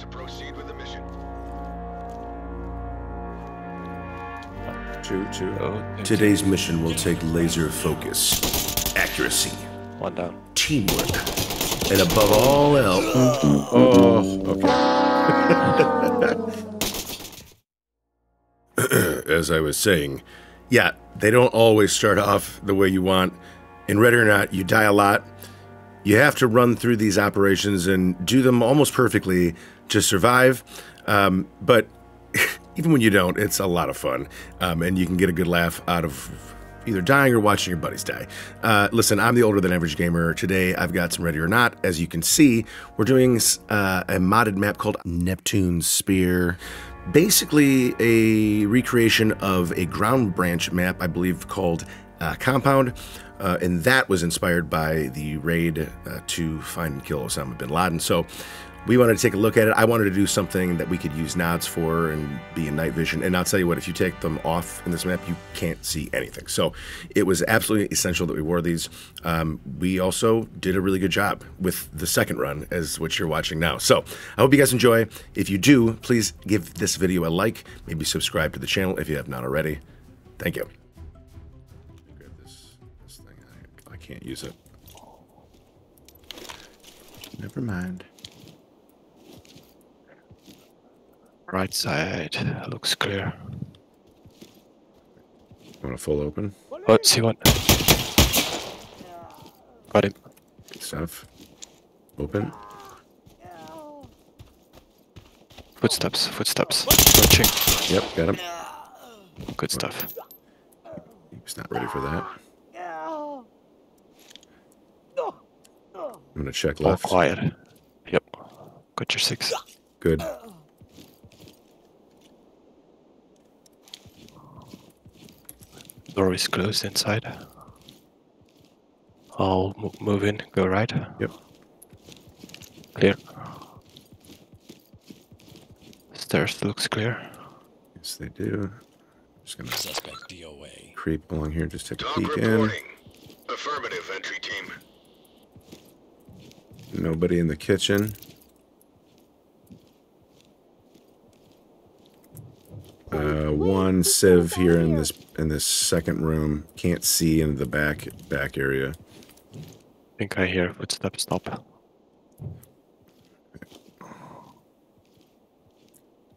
to proceed with the mission. Two, two. Oh, two, Today's mission will take laser focus, accuracy. One down. teamwork, and above all else, Oh, okay. As I was saying, yeah, they don't always start off the way you want. In Ready or Not, you die a lot. You have to run through these operations and do them almost perfectly to survive. Um, but even when you don't, it's a lot of fun. Um, and you can get a good laugh out of either dying or watching your buddies die. Uh, listen, I'm the older than average gamer. Today, I've got some Ready or Not. As you can see, we're doing uh, a modded map called Neptune's Spear. Basically, a recreation of a ground branch map, I believe, called uh, Compound. Uh, and that was inspired by the raid uh, to find and kill Osama bin Laden. So we wanted to take a look at it. I wanted to do something that we could use nods for and be in night vision. And I'll tell you what, if you take them off in this map, you can't see anything. So it was absolutely essential that we wore these. Um, we also did a really good job with the second run, as what you're watching now. So I hope you guys enjoy. If you do, please give this video a like, maybe subscribe to the channel if you have not already. Thank you. Can't use it. Never mind. Right side looks clear. Want a full open? Oh, see one. Got him. Good stuff. Open. Footsteps, footsteps. Watching. Yep, got him. Good stuff. He's not ready for that. I'm gonna check All left. quiet. Yep. Got your six. Good. Door is closed inside. I'll move in. Go right. Yep. Clear. Stairs looks clear. Yes, they do. Just gonna Suspect DOA. creep along here, just take a Talk peek in. Affirmative, entry team. Nobody in the kitchen. Uh, one sieve here in this in this second room. Can't see in the back back area. I think I hear footsteps stop.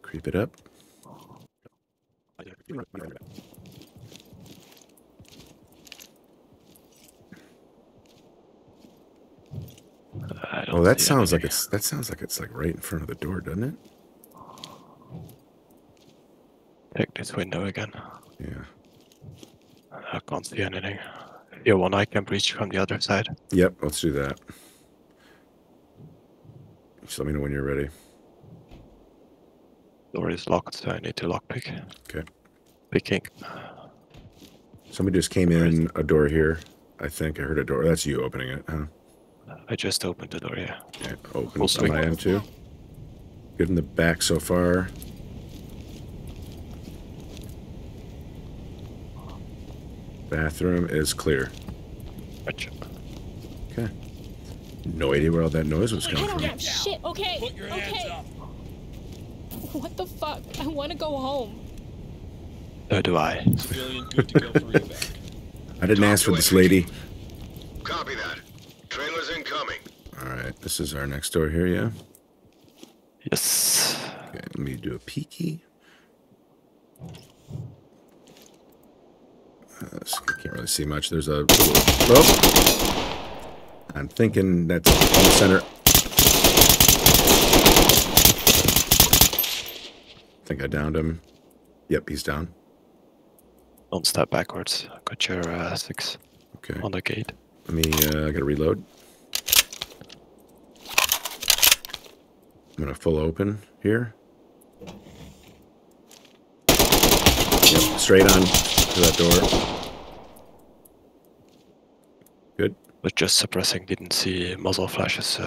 Creep it up. Oh, that sounds like it's that sounds like it's like right in front of the door, doesn't it? Check this window again. Yeah. I can't see anything. Yeah, one I can breach from the other side. Yep, let's do that. Just let me know when you're ready. Door is locked, so I need to lockpick. Okay. Picking. Somebody just came in a door here. I think I heard a door. That's you opening it, huh? I just opened the door, yeah. Yeah, open Full on swing. my end too. Good in the back so far. Bathroom is clear. Gotcha. Okay. No idea where all that noise was coming. I coming don't from. have shit, okay? Put your hands okay. up. What the fuck? I want to go home. So do I. Civilian good to go for evac. I didn't ask for this lady. Copy that. Trailers incoming. All right, this is our next door here, yeah? Yes. Okay, let me do a peeky. Uh, s- I can't really see much. There's a little. Oh! I'm thinking that's on the center. I think I downed him. Yep, he's down. Don't step backwards. Got your uh, six Okay. on the gate. Let me, uh, I gotta reload. I'm gonna full open here. Yep, straight on to that door. Good. Was just suppressing, didn't see muzzle flashes,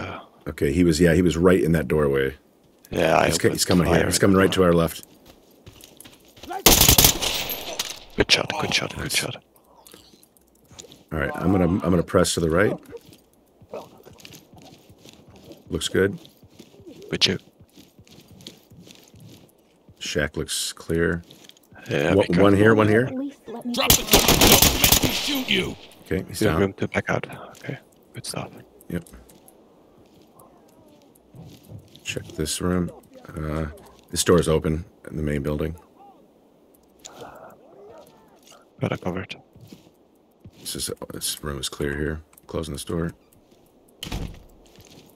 Okay, he was, yeah, he was right in that doorway. yeah, He's, he's coming here. He's coming right to our left. Good shot, good shot, good Nice. shot. All right, I'm gonna, I'm gonna press to the right. Looks good. Good you? Shack looks clear. Yeah, One- one here, one here. At least let me Drop the get! Don't make me shoot you! Okay, he's There's down. room to back out. Okay, good stuff. Yep. Check this room. Uh, this door is open in the main building. Got it covered. This this room is clear here. Closing this door.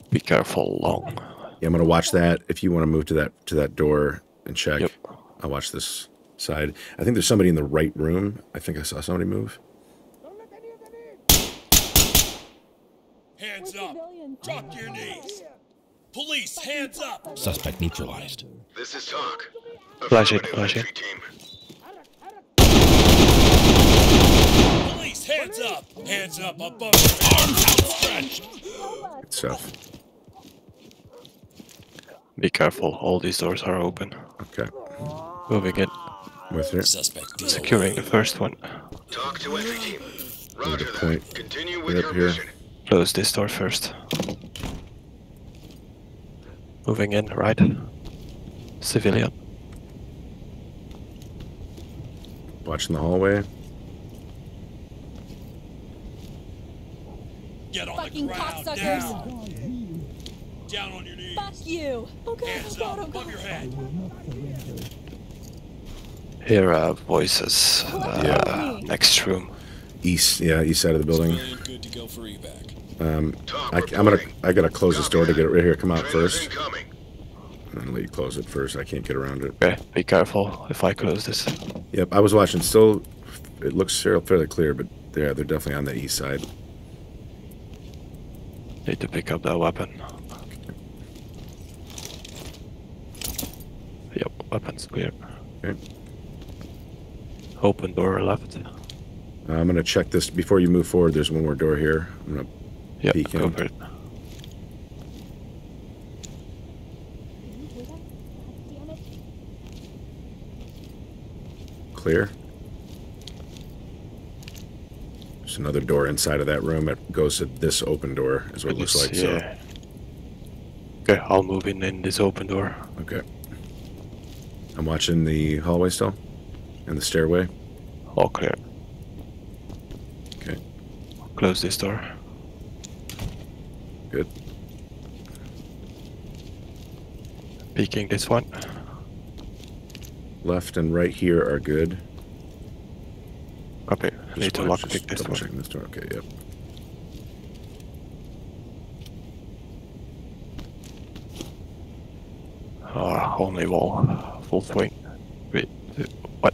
Be careful, long. Yeah, I'm gonna watch that. If you want to move to that to that door and check, Yep. I'll watch this side. I think there's somebody in the right room. I think I saw somebody move. Hands up! Drop your knees! Police, hands up! Suspect neutralized. This is TOC. Flash it, Affirmative, flash it. team. Hands up! Hands up above your arms outstretched! Good stuff. Be careful. All these doors are open. Okay, Moving in. with it. Suspect Securing the first one. TOC to entry team. Roger Good that. point. Continue with Right your up here. mission. Close this door first. Moving in, right? Civilian. Watching the hallway. Get on Fucking the cocksuckers. down! Down on your knees! Fuck you. Oh god, oh Hands god, up oh above your head! Hear uh, voices. Uh, Yeah. next room. East, yeah, east side of the building. Civilian good to go for evac. Talk I, I'm gonna. I gotta close this door to get it right here. Come out Trailers first, incoming. and then let you close it first. I can't get around it. Okay, be careful if I close this. Yep, I was watching. Still, it looks fairly fairly clear, but yeah, they're definitely on the east side. Need to pick up that weapon. Yep, weapons clear. Okay. Open door left. Uh, I'm gonna check this before you move forward. There's one more door here. I'm gonna Yep, Peek go in. for it. It. clear. There's another door inside of that room. It goes to this open door, is what it looks like. So, yeah. Okay, I'll move in in this open door. okay. I'm watching the hallway still, and the stairway. All clear. Okay, Close this door. good. Peeking this one. Left and right here are good. Just Need to wanna- lock pick this one. checking this door. Okay, yep. Ah, only wall. Full swing. Wait, what?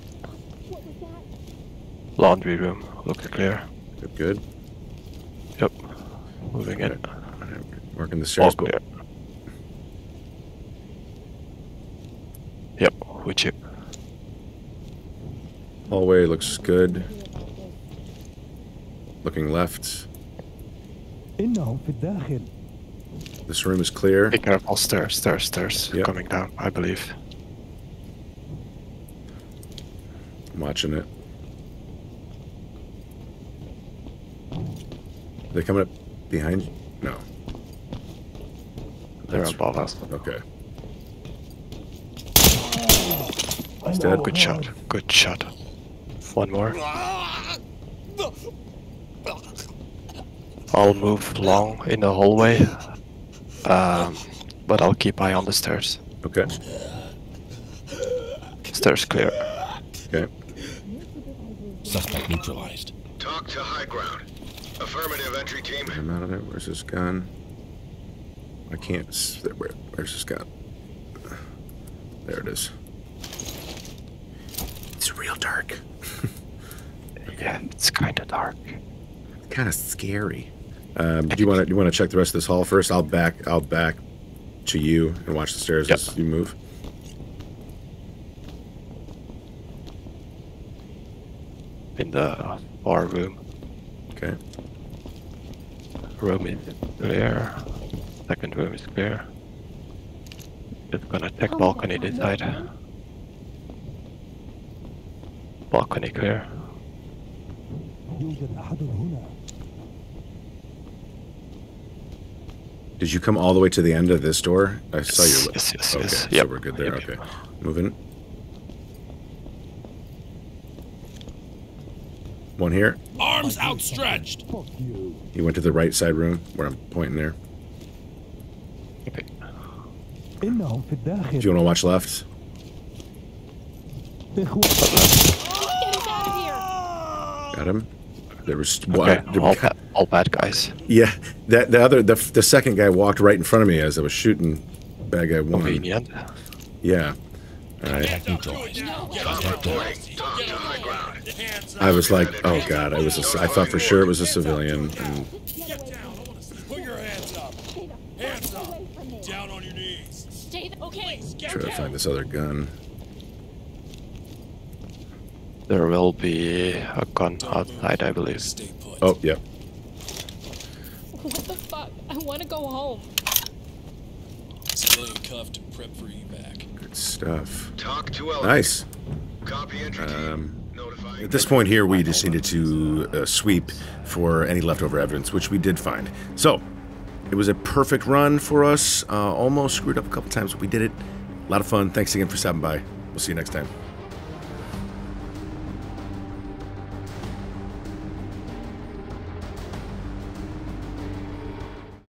What? Laundry room. Looks clear. Good, good. Yep. Moving in. Alright, Working the stairs. clear. Yep, with you. Hallway looks good. Looking left. This room is clear. Be careful. Stairs, stairs, stairs. Yep. Coming down, I believe. I'm watching it. Are they coming up behind you? No. They're That's above us. Okay. He's dead. Good shot. Good shot. One more. I'll move long in the hallway. Um, but I'll keep eye on the stairs. Okay. Stairs clear. Okay. Suspect neutralized. TOC to high ground. Affirmative, entry team. I'm out of there. Where's this gun? I can't. Where, where's this gun? There it is. It's real dark. Yeah, it's kind of dark. Kind of scary. Um, do you want to? You want to check the rest of this hall first? I'll back. I'll back to you and watch the stairs Yep. as you move. In the bar room. Okay. Room is clear. Second room is clear. Just gonna check balcony this side. Balcony clear. Did you come all the way to the end of this door? I saw your lips. Yes, yes, okay, yes. So we're good there. Yep. Okay, moving. One here. Arms outstretched. He went to the right side room where I'm pointing there. Okay. Do you want to watch left? Got him. There was okay. what? All bad guys. Yeah, that the other the the second guy walked right in front of me as I was shooting. Bad guy one. Convenient. Yeah. All right. Contact neutralized. Talk reporting. TOC to high ground. Hands up. I was like, oh god, I was. A, I thought for sure it was a civilian. And Get down. I wanna see. Put your hands up. Hands up. Down on your knees. Stay th- okay. Get try to find this other gun. There will be a gun outside, I believe. Oh, yep. What the fuck? I want to go home. Civilian cuffed and prep for evac. Good stuff. TOC to element. Nice. Copy entry team. Um, Notifying. At this point here, we just needed to uh, sweep for any leftover evidence, which we did find. So, it was a perfect run for us. Uh, almost screwed up a couple times, but we did it. A lot of fun. Thanks again for stopping by. We'll see you next time.